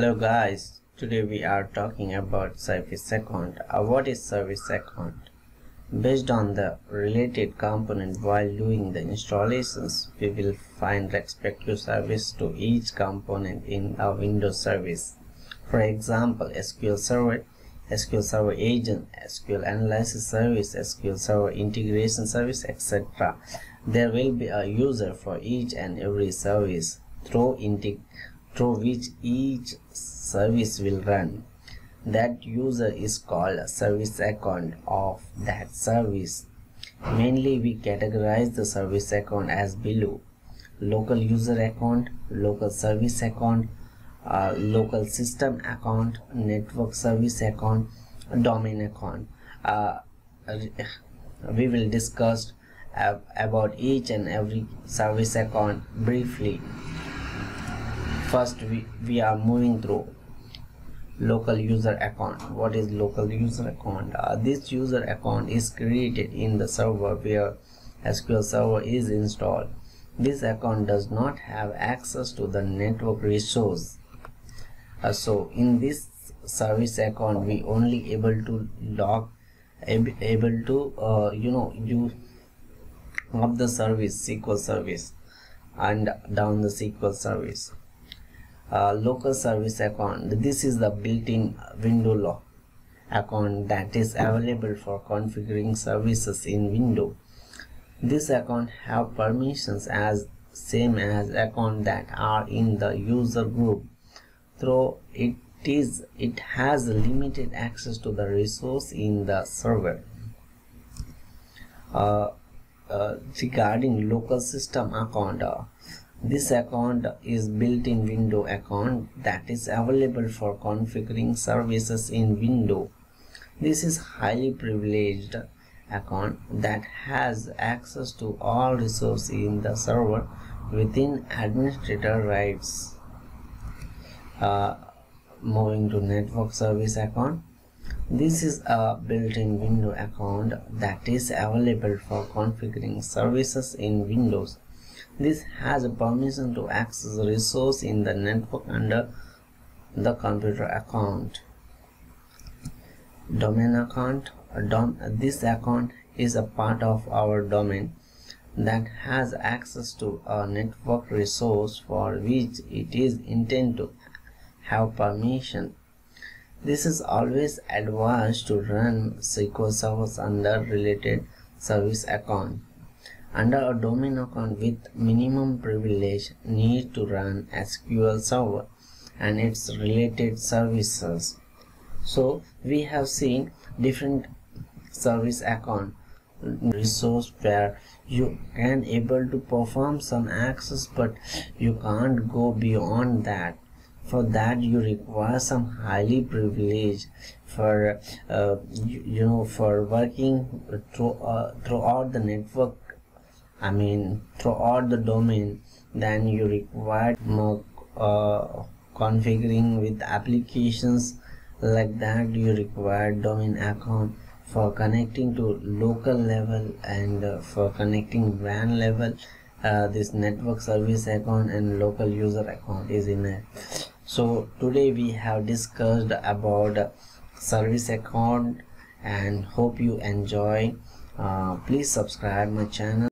hello guys. Today we are talking about service account uh, what is service account based on the related component while doing the installations we will find respective service to each component in a windows service. For example sql server sql server agent sql analysis service sql server integration service etc there will be a user for each and every service through through which each service will run. That user is called a service account of that service. Mainly we categorize the service account as below. Local user account, local service account, uh, local system account, network service account, domain account. Uh, we will discuss about each and every service account briefly. First we, we are moving through local user account. What is local user account? Uh, this user account is created in the server where sql server is installed. This account does not have access to the network resource uh, so in this service account we only able to log able to uh, you know use up the service sql service and down the sql service. Uh, local service account this is the built-in window log account that is available for configuring services in window. This account have permissions as same as account that are in the user group though it is it has limited access to the resource in the server. Uh, uh, regarding local system account uh, this account is built-in window account that is available for configuring services in window. This is highly privileged account that has access to all resources in the server within administrator rights uh, moving to network service account this is a built-in window account that is available for configuring services in windows this has a permission to access resource in the network under the computer account. Domain account. Dom this account is a part of our domain that has access to a network resource for which it is intended to have permission. This is always advised to run SQL servers under related service account under a domain account with minimum privilege need to run SQL Server and its related services. So we have seen different service account resource where you can able to perform some access but you can't go beyond that for that you require some highly privilege for uh, you, you, know for working through, uh, throughout the network I mean throughout the domain then you require more uh, configuring with applications like that you require domain account for connecting to local level and uh, for connecting WAN level. Uh, this network service account and local user account is in it so today we have discussed about service account and hope you enjoy. Uh, please subscribe my channel